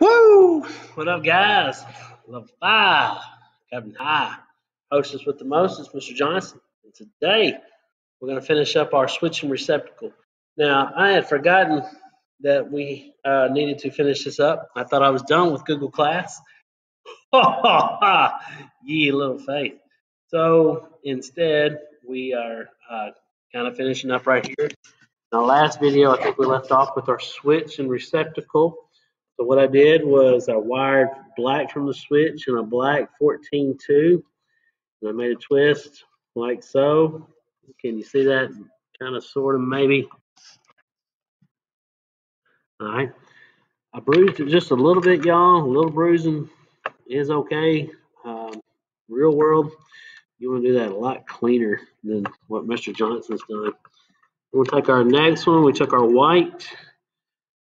Woo! What up, guys? Level five, Captain High. Hostess with the mostest, Mr. Johnson. And today, we're going to finish up our switching receptacle. Now, I had forgotten that we uh, needed to finish this up. I thought I was done with Google Class. Ha ha ha! Ye little faith. So instead, we are uh, kind of finishing up right here. In our last video, I think we left off with our switch and receptacle. So what I did was I wired black from the switch and a black 14-2. And I made a twist like so. Can you see that? Kind of, sort of, maybe. All right. I bruised it just a little bit, y'all. A little bruising is okay. Um, real world, you want to do that a lot cleaner than what Mr. Johnson's done. We'll take our next one. We took our white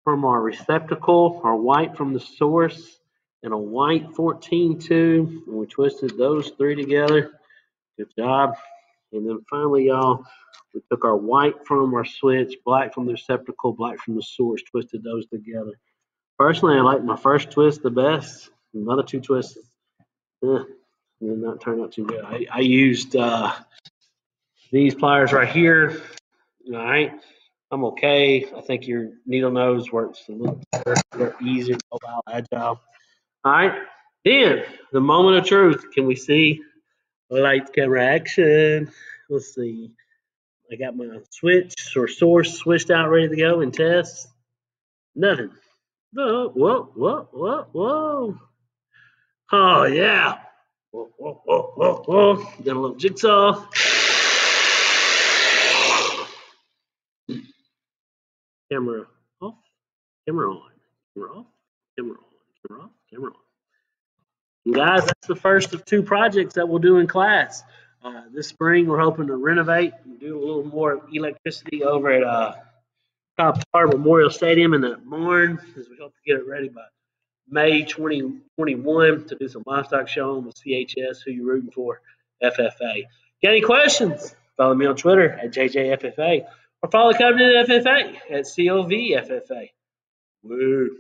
from our receptacle, our white from the source, and a white 14-2, and we twisted those three together. Good job. And then finally, y'all, we took our white from our switch, black from the receptacle, black from the source, twisted those together. Personally, I like my first twist the best. The other two twists eh, did not turn out too good. I, I used uh, these pliers right here. All right. I'm okay. I think your needle nose works a little better, easier, mobile, agile. All right. Then the moment of truth. Can we see light camera action? Let's see. I got my switch or source switched out, ready to go and test. Nothing. Whoa, whoa, whoa, whoa, whoa. Oh yeah. Whoa, whoa, whoa, whoa, whoa. Got a little jigsaw. Camera off, camera on, camera off, camera on, camera off, camera on. And guys, that's the first of two projects that we'll do in class. Uh, this spring, we're hoping to renovate and do a little more electricity over at uh, Cobb Harbor Memorial Stadium in that barn, as we hope to get it ready by May 2021 to do some livestock showing with CHS. Who you're rooting for? FFA. Got any questions? Follow me on Twitter at JJFFA or follow Covenant FFA at COVFFA. Woo.